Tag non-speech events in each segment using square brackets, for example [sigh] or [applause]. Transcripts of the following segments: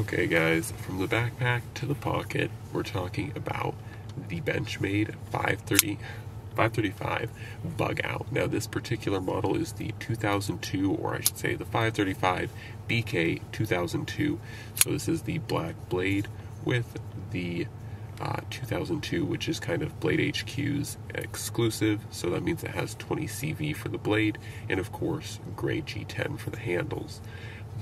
Okay, guys, from the backpack to the pocket, we're talking about the Benchmade 530, 535 Bug Out. Now, this particular model is the 2002, or I should say the 535 BK 2002. So, this is the black blade with the uh, 2002, which is kind of Blade HQ's exclusive. So, that means it has 20 CV for the blade, and of course, gray G10 for the handles.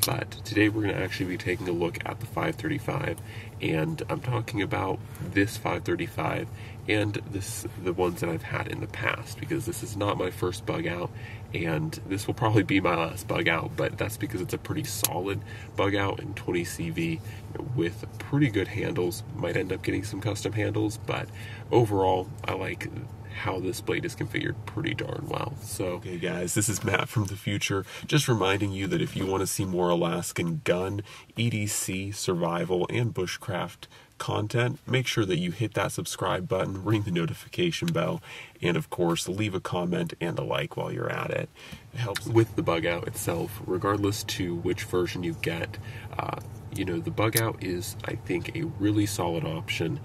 But today we're going to actually be taking a look at the 535, and I'm talking about this 535 and this the ones that I've had in the past because this is not my first bug out, and this will probably be my last bug out. But that's because it's a pretty solid bug out in 20 CV with pretty good handles. Might end up getting some custom handles, but overall I like how this blade is configured pretty darn well. So, okay, guys, this is Matt from the future, just reminding you that if you want to see more Alaskan gun, EDC, survival, and bushcraft content, make sure that you hit that subscribe button, ring the notification bell, and of course, leave a comment and a like while you're at it. It helps with the bug out itself, regardless to which version you get. Uh, you know, the bug out is, I think, a really solid option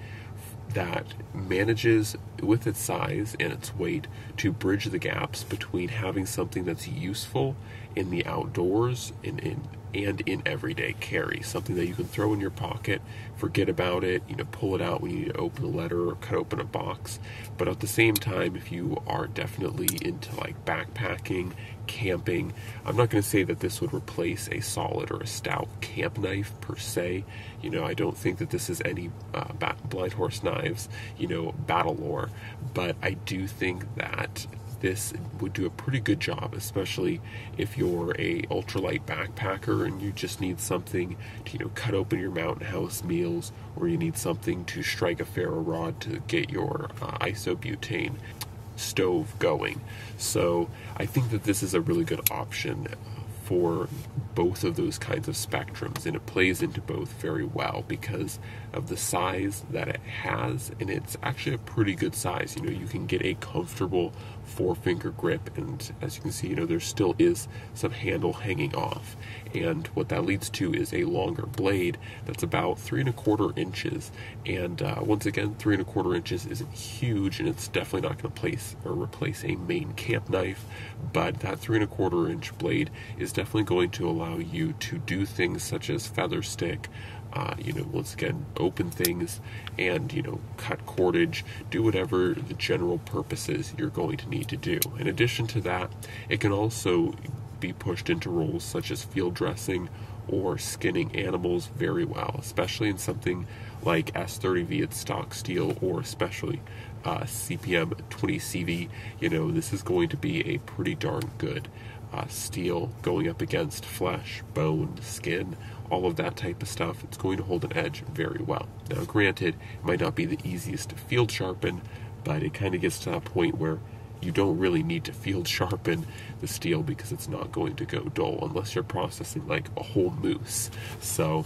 that manages with its size and its weight to bridge the gaps between having something that's useful in the outdoors and in and in everyday carry something that you can throw in your pocket forget about it you know pull it out when you need to open a letter or cut open a box but at the same time if you are definitely into like backpacking camping. I'm not going to say that this would replace a solid or a stout camp knife per se. You know, I don't think that this is any uh, blind horse knives, you know, battle lore, but I do think that this would do a pretty good job, especially if you're a ultralight backpacker and you just need something to you know cut open your mountain house meals, or you need something to strike a ferro rod to get your uh, isobutane stove going. So I think that this is a really good option for both of those kinds of spectrums and it plays into both very well because of the size that it has and it's actually a pretty good size. You know you can get a comfortable four finger grip and as you can see you know there still is some handle hanging off. And what that leads to is a longer blade that's about three and a quarter inches. And uh, once again three and a quarter inches isn't huge and it's definitely not going to place or replace a main camp knife but that three and a quarter inch blade is definitely going to allow you to do things such as feather stick, uh, you know, once again, open things and, you know, cut cordage, do whatever the general purposes you're going to need to do. In addition to that, it can also be pushed into roles such as field dressing or skinning animals very well, especially in something like S30V at stock steel or especially uh, CPM 20CV. You know, this is going to be a pretty darn good uh, steel going up against flesh, bone, skin, all of that type of stuff. It's going to hold an edge very well. Now, granted, it might not be the easiest to field sharpen, but it kind of gets to that point where you don't really need to field [laughs] sharpen the steel because it's not going to go dull unless you're processing like a whole moose. So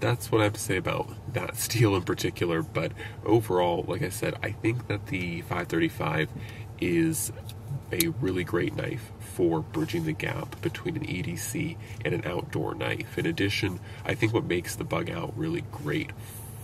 that's what I have to say about that [laughs] steel in particular. But overall, like I said, I think that the 535 is a really great knife for bridging the gap between an EDC and an outdoor knife. In addition, I think what makes the bug out really great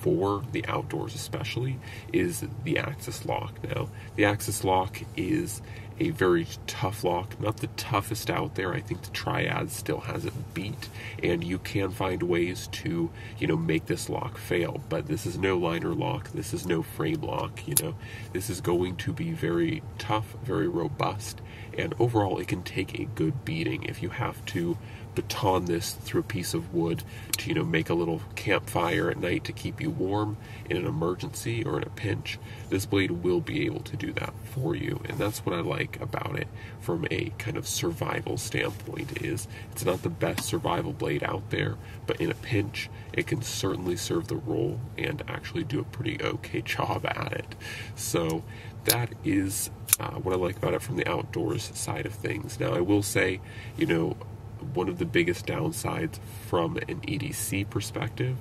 for the outdoors especially is the axis lock. Now, the axis lock is a very tough lock, not the toughest out there. I think the Triad still has it beat, and you can find ways to, you know, make this lock fail. But this is no liner lock. This is no frame lock. You know, this is going to be very tough, very robust, and overall, it can take a good beating if you have to baton this through a piece of wood to you know make a little campfire at night to keep you warm in an emergency or in a pinch this blade will be able to do that for you and that's what i like about it from a kind of survival standpoint is it's not the best survival blade out there but in a pinch it can certainly serve the role and actually do a pretty okay job at it so that is uh, what I like about it from the outdoors side of things. Now, I will say, you know, one of the biggest downsides from an EDC perspective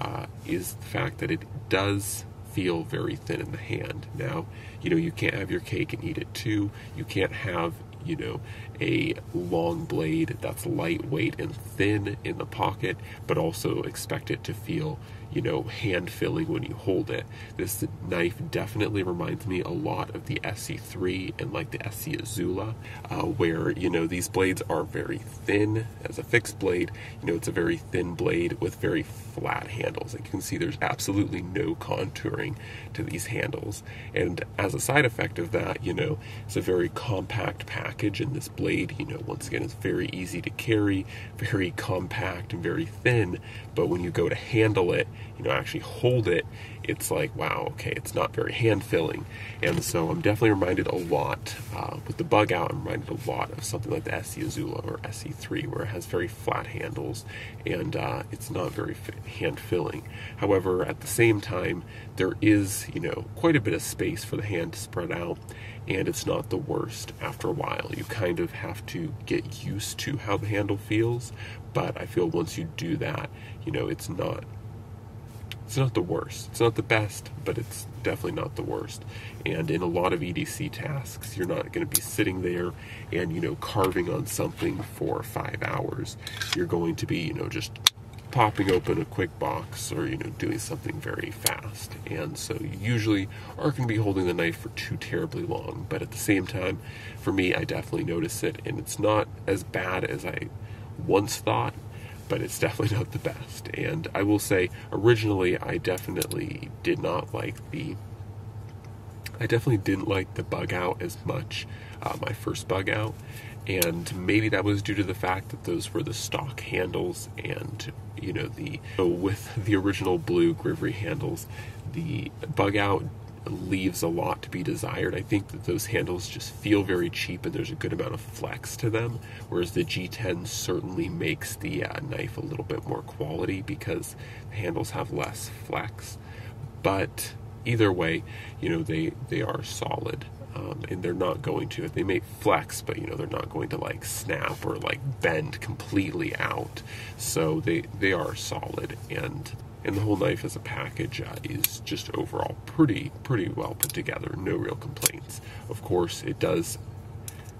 uh, is the fact that it does feel very thin in the hand. Now, you know, you can't have your cake and eat it too. You can't have you know, a long blade that's lightweight and thin in the pocket, but also expect it to feel you know, hand filling when you hold it. This knife definitely reminds me a lot of the ESEE-3 and like the ESEE Izula, uh, where, you know, these blades are very thin as a fixed blade. You know, it's a very thin blade with very flat handles. Like you can see, there's absolutely no contouring to these handles. And as a side effect of that, you know, it's a very compact package, and this blade, you know, once again, is very easy to carry, very compact and very thin. But when you go to handle it, you know, actually hold it, it's like, wow, okay, it's not very hand filling. And so I'm definitely reminded a lot, uh, with the bug out, I'm reminded a lot of something like the ESEE Izula or ESEE-3, where it has very flat handles and uh, it's not very hand filling. However, at the same time, there is, you know, quite a bit of space for the hand to spread out and it's not the worst after a while. You kind of have to get used to how the handle feels, but I feel once you do that, you know, it's not it's not the worst. It's not the best, but it's definitely not the worst. And in a lot of EDC tasks, you're not going to be sitting there and, you know, carving on something for five hours. You're going to be, you know, just popping open a quick box or, you know, doing something very fast. And so you usually aren't going to be holding the knife for too terribly long. But at the same time, for me, I definitely notice it. And it's not as bad as I once thought but it's definitely not the best. And I will say, originally, I definitely did not like the. I definitely didn't like the bug out as much, uh, my first bug out. And maybe that was due to the fact that those were the stock handles, and you know, the So with the original blue Grivory handles, the bug out leaves a lot to be desired. I think that those handles just feel very cheap and there's a good amount of flex to them, whereas the G10 certainly makes the uh, knife a little bit more quality because the handles have less flex. But either way, you know, they, they are solid. Um, and they're not going to they may flex but you know they're not going to like snap or like bend completely out so they they are solid and and the whole knife as a package uh, is just overall pretty pretty well put together. No real complaints. Of course it does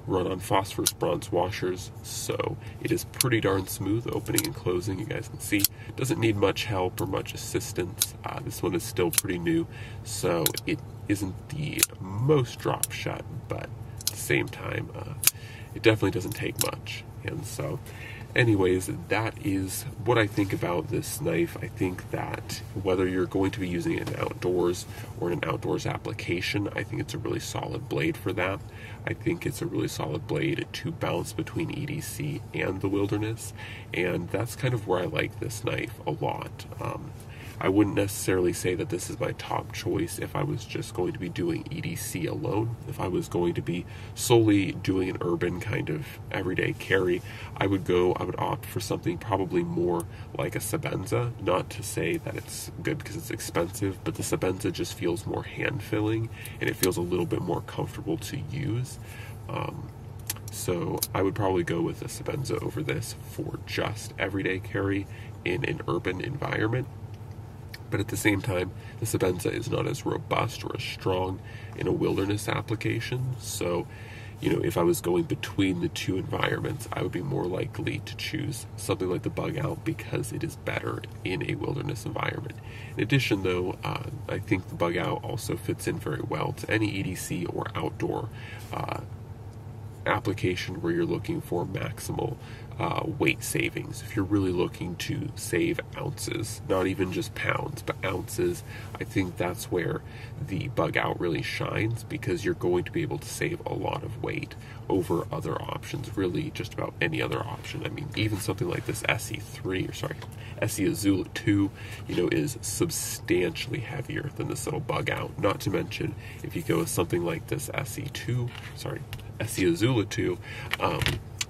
run on phosphorus bronze washers so it is pretty darn smooth opening and closing. You guys can see. Doesn't need much help or much assistance. Uh, this one is still pretty new so it isn't the most drop shut but at the same time uh, it definitely doesn't take much. And so anyways, that is what I think about this knife. I think that whether you're going to be using it outdoors or in an outdoors application, I think it's a really solid blade for that. I think it's a really solid blade to bounce between EDC and the wilderness, and that's kind of where I like this knife a lot. Um, I wouldn't necessarily say that this is my top choice if I was just going to be doing EDC alone. If I was going to be solely doing an urban kind of everyday carry, I would go, I would opt for something probably more like a Sebenza. Not to say that it's good because it's expensive, but the Sebenza just feels more hand filling and it feels a little bit more comfortable to use. Um, so I would probably go with a Sebenza over this for just everyday carry in an urban environment but at the same time, the Sebenza is not as robust or as strong in a wilderness application. So, you know, if I was going between the two environments, I would be more likely to choose something like the bug out because it is better in a wilderness environment. In addition, though, uh, I think the bug out also fits in very well to any EDC or outdoor uh, application where you're looking for maximal uh, weight savings. If you're really looking to save ounces, not even just pounds, but ounces, I think that's where the bug out really shines because you're going to be able to save a lot of weight over other options, really just about any other option. I mean, even something like this ESEE-3 or sorry, ESEE Izula 2, you know, is substantially heavier than this little bug out. Not to mention, if you go with something like this ESEE-2, sorry, ESEE Izula 2, um,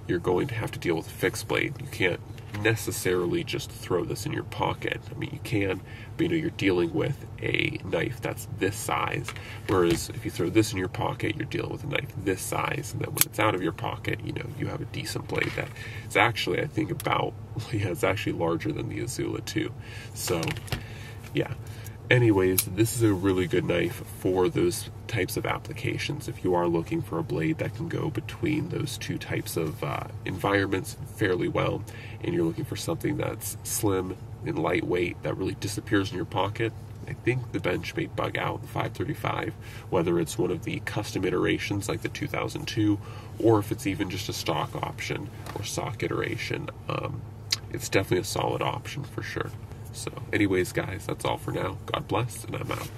you're going to have to deal with a fixed blade. You can't necessarily just throw this in your pocket. I mean, you can, but you know, you're dealing with a knife that's this size. Whereas if you throw this in your pocket, you're dealing with a knife this size. And then when it's out of your pocket, you know, you have a decent blade that is actually, I think, about, [laughs] yeah, it's actually larger than the Izula, too. So, yeah. Anyways, this is a really good knife for those types of applications. If you are looking for a blade that can go between those two types of uh, environments fairly well, and you're looking for something that's slim and lightweight that really disappears in your pocket, I think the Benchmade Bug Out 535, whether it's one of the custom iterations like the 2002, or if it's even just a stock option or stock iteration, um, it's definitely a solid option for sure. So, anyways, guys, that's all for now. God bless, and I'm out.